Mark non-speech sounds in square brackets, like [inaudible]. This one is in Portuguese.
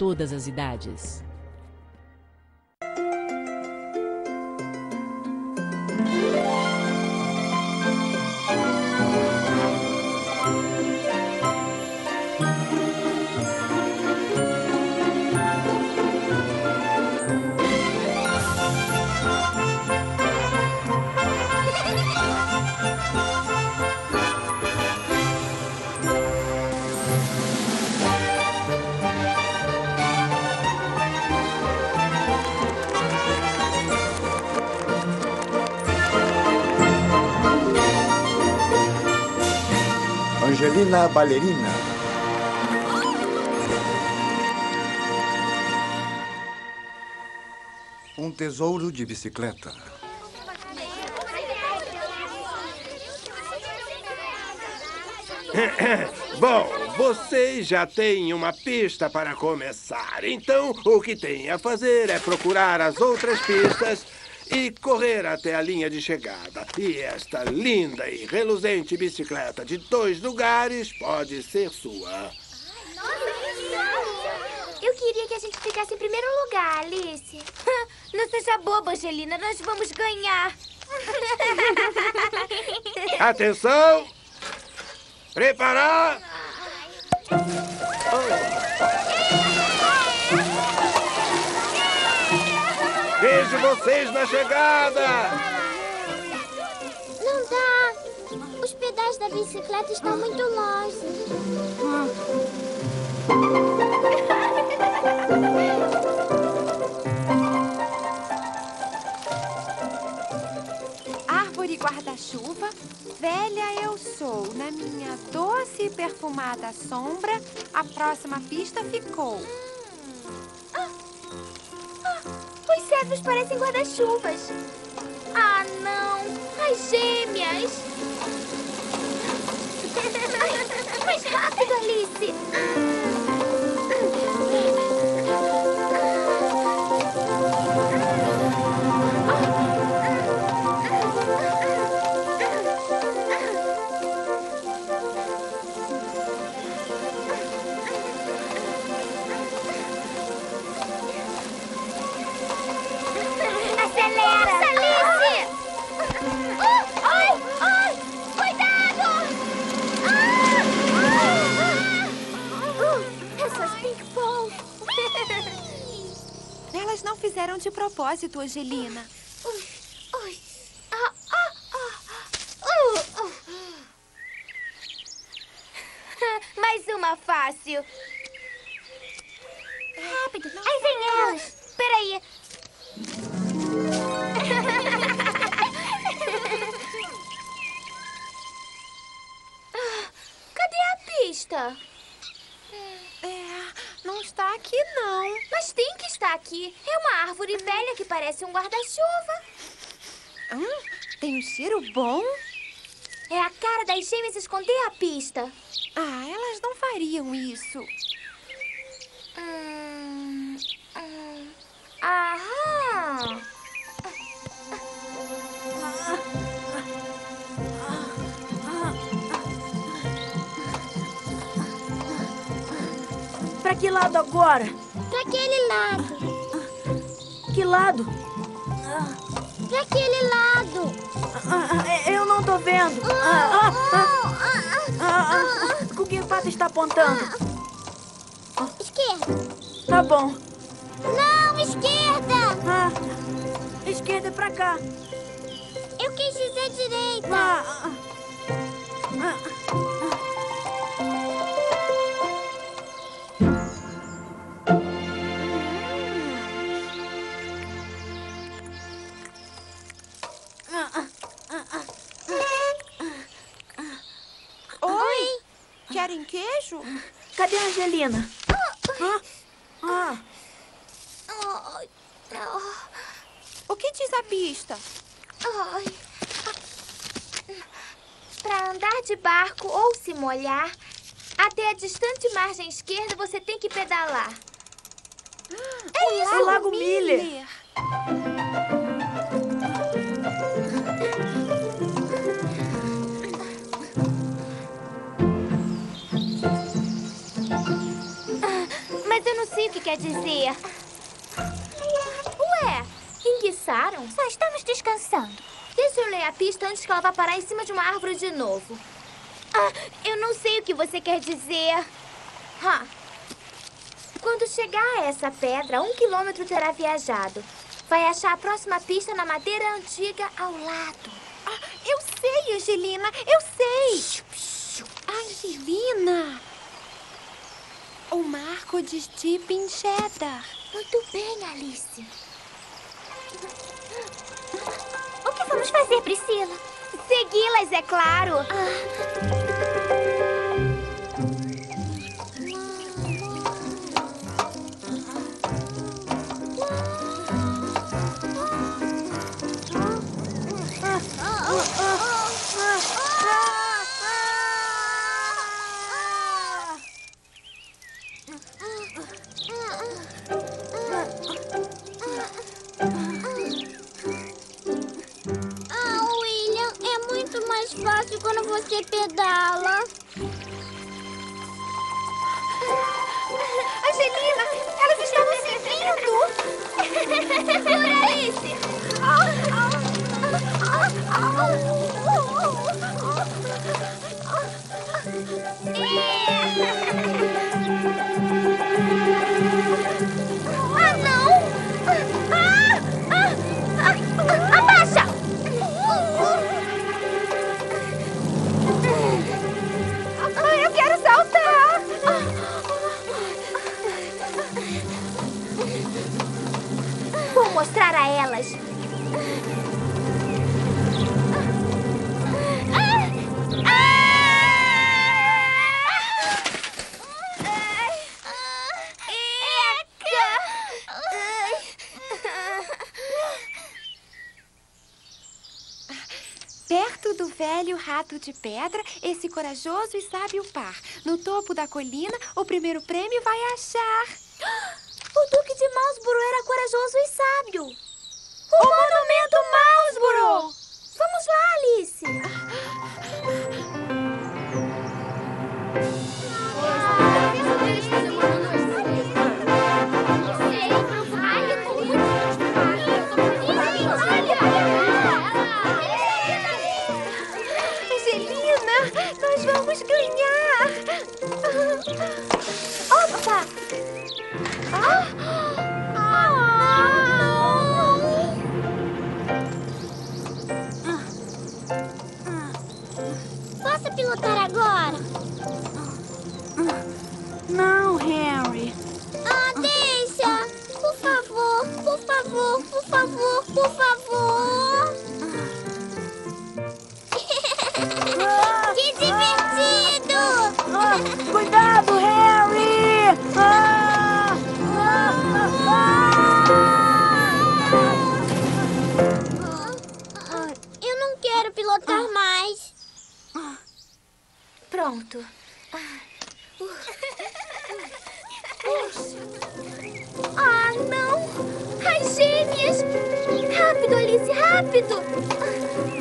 todas as idades. Angelina Ballerina. Um tesouro de bicicleta. [coughs] Bom, vocês já têm uma pista para começar. Então, o que tem a fazer é procurar as outras pistas e correr até a linha de chegada. E esta linda e reluzente bicicleta de dois lugares pode ser sua. Eu queria que a gente ficasse em primeiro lugar, Alice. [laughs] Não seja boba, Angelina. Nós vamos ganhar. [laughs] Atenção! Preparar! Vejo vocês na chegada! Não dá. Os pedais da bicicleta estão muito longe. Árvore guarda-chuva, velha eu sou. Na minha doce e perfumada sombra, a próxima pista ficou. Os cedros parecem guarda-chuvas. Ah, não. As gêmeas. [laughs] Ai, mais rápido, Alice. Fizeram de propósito, Angelina. Mais uma fácil. Rápido. Aí vem elas. Espera aí. Cadê a pista? É, não está aqui, não. Mas tem estar aqui. É uma árvore velha que parece um guarda-chuva. Hum, tem um cheiro bom. É a cara das gêmeas esconder a pista. Ah, elas não fariam isso. Hum, hum. Aham. Pra que lado agora? Pra aquele lado. Que lado? Pra aquele lado. Ah, ah, eu não tô vendo. Ah, ah, ah, ah, ah. Com que pato está apontando? Esquerda. Tá bom. Não, esquerda. Ah, esquerda é pra cá. Eu quis dizer direita. Ah, ah, ah. Queijo? Cadê a Angelina? Ah, ah. Ah, O que diz a pista? Pra andar de barco ou se molhar, até a distante margem esquerda você tem que pedalar. É isso, Lago Miller. Mas sei o que quer dizer. Ué, enguiçaram? Só estamos descansando. Deixa eu ler a pista antes que ela vá parar em cima de uma árvore de novo. Ah, eu não sei o que você quer dizer. Ah. Quando chegar a essa pedra, um quilômetro terá viajado. Vai achar a próxima pista na madeira antiga ao lado. Ah, eu sei, Angelina, eu sei. Angelina. O marco de Stephen Cheddar. Muito bem, Alice. O que vamos fazer, Priscila? Segui-las, é claro. Ah, você pedala. Rato de pedra, esse corajoso e sábio par. No topo da colina, o primeiro prêmio vai achar. [gasps] O Duque de Malsborough era corajoso e sábio. O monumento Malsborough! Vamos lá, Alice. Por favor! que divertido! Ah, cuidado, Harry! Ah! Ah, Eu não quero pilotar mais. Pronto. Ah, não! As gêmeas! Rápido, Alice, rápido!